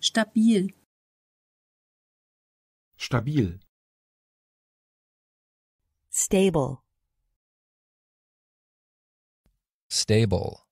stabil, stabil, stable, stable,